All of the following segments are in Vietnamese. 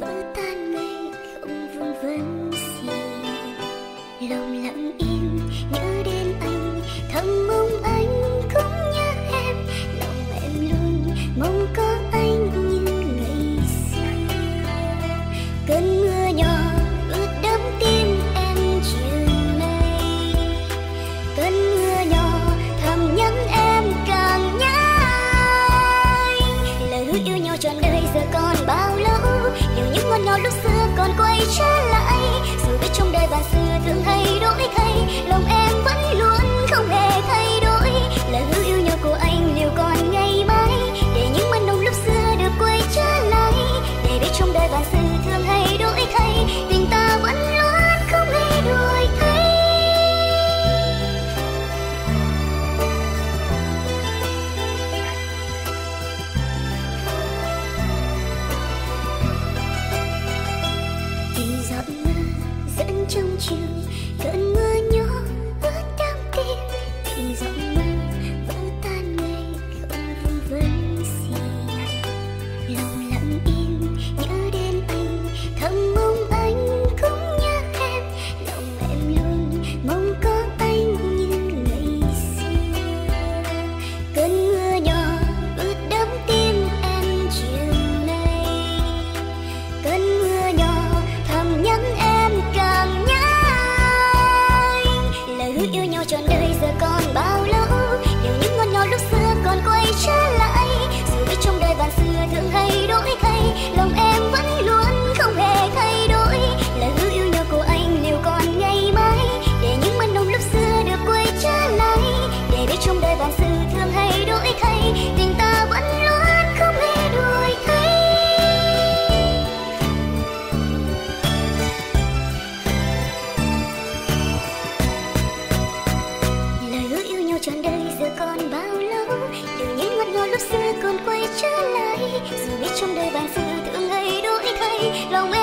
vỡ tan ngay không vương vấn gì. Lòng lặng im, nhớ đến anh, thầm mong anh nhau lúc xưa còn quay trở lại. Dù biết trong đời bạn xưa thương 梦够 lúc xưa còn quay trở lại. Dù biết trong đời bạn xưa thương ấy đổi thay, lòng em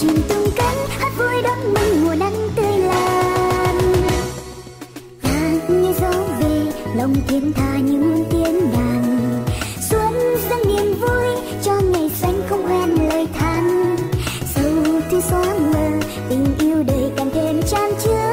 chim tung cánh, hát vui đón mừng mùa nắng tươi lan. Ta như gió về lòng thiên tha như muôn tiếng đàn. Xuân dâng niềm vui cho ngày xanh không hoen lời than. Sâu thì xóa mờ, tình yêu đời càng thêm chan chứa.